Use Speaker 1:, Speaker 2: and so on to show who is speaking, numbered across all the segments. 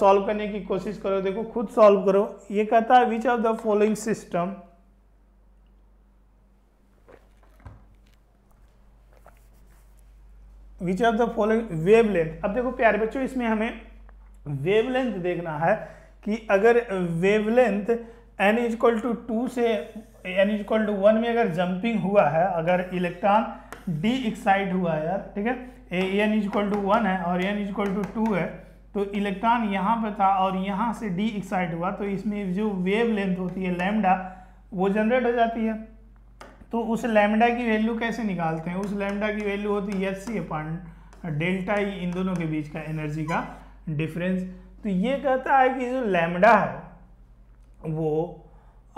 Speaker 1: Solve करने की कोशिश करो, देखो, खुद सॉल्व करो। ये कहता है which of the following system which of the following wavelength अब देखो, प्यारे बच्चों, इसमें हमें वेवलेंथ देखना है कि अगर wavelength n is equal to two से n is equal to one में अगर जंपिंग हुआ है, अगर इलेक्ट्रॉन डी एक्साइड हुआ है ठीक है? N is equal to one है और n is equal to two है तो इलेक्ट्रॉन यहाँ पर था और यहाँ से डी एक्साइड हुआ तो इसमें जो वेव लेंथ होती है लैमडा वो जनरेट हो जाती है। तो उस लैमडा की वैल्यू कैसे निकालते हैं? उस लैमडा की वैल्यू होती है h c upon delta E इन दोनों के बीच का एनर्जी का डिफरेंस तो ये कहता है कि जो लैमडा है वो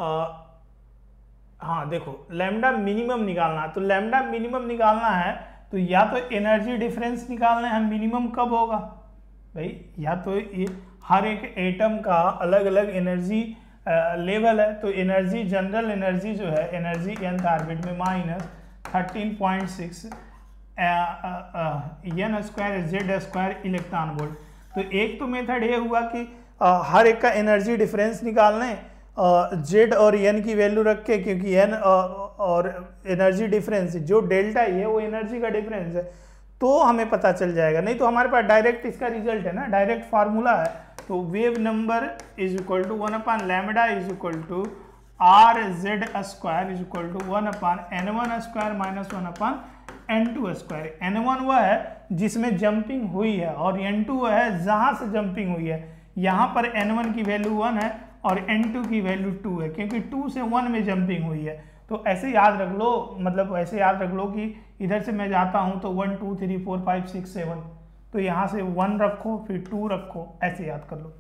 Speaker 1: आ, हाँ देखो लैमडा मिनिमम निकालना तो लैमडा मिनिमम निकालना है तो या तो एनर्जी डिफरेंस निकालना है मिनिमम कब होगा? भाई या तो ये हर एक एटम का अलग अलग एनर्जी लेवल है तो एनर्जी जनरल एनर्जी जो है एनर्जी एन ऑर्बिट में minus thirteen point six n square z square electron volt तो एक तो मेथड ये हुआ कि आ, हर एक का एनर्जी डिफरेंस निकाल लें जेड और एन की वैल्यू रख के क्योंकि एन और एनर्जी डिफरेंस जो डेल्टा ही वो एनर्जी का डिफरेंस है। तो हमें पता चल जाएगा। नहीं तो हमारे पास डायरेक्ट इसका रिज़ल्ट है ना डायरेक्ट फार्मूला है। तो wave number is equal to one upon lambda is equal to R z square is equal to one upon n one square minus one upon n two square n one वह है जिसमें jumping हुई है और n to वह है जहाँ से जंपिंग हुई है। यहाँ पर एन वन की वैल्यू वन है और एन टू की वैल्यू टू है, क्योंकि टू से वन में जंपिंग हुई है। तो ऐसे याद रख लो मतलब ऐसे याद रख लो कि इधर से मैं जाता हूँ तो one two three four five six seven तो यहाँ से वन रखो, फिर टू रखो, ऐसे याद कर लो।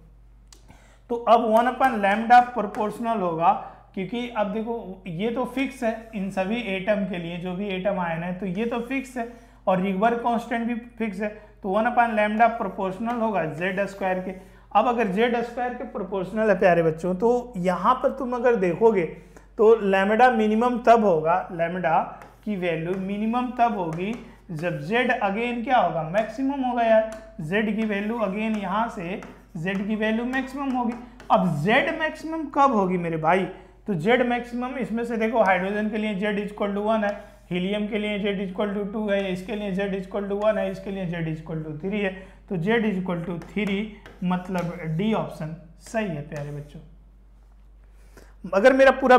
Speaker 1: तो अब वन अपन लैमडा प्रोपोर्शनल होगा, क्योंकि अब देखो, ये तो फिक्स है इन सभी एटम के लिए, जो भी एटम आयन है तो ये तो फिक्स है, और रिवर कांस्टेंट भी फिक्स है तो वन अपन लैमडा प्रोपोर्शनल होगा जेड स्क्वायर के। अब अगर जेड स्क्वायर के प्रोपोर्शनल है, प्यारे बच्चों तो यहाँ पर तुम अगर देखोगे तो लैमडा मिनिमम तब होगा लैमडा की वैल्यू मिनिमम तब होगी जब z अगेन क्या होगा? मैक्सिमम होगा यार। Z की वैल्यू अगेन यहाँ से z की वैल्यू मैक्सिमम होगी। अब z मैक्सिमम कब होगी मेरे भाई? तो z मैक्सिमम इसमें से देखो हाइड्रोजन के लिए z इक्वल टू वन है हीलियम के लिए z इक्वल टू टू है, इसके लिए z इक्वल टू वन है, इसके लिए z इक्वल टू थ्री है। तो z इक्वल टू थ्री मतलब डी ऑप्शन सही है प्यारे बच्चों। अगर मेरा पूरा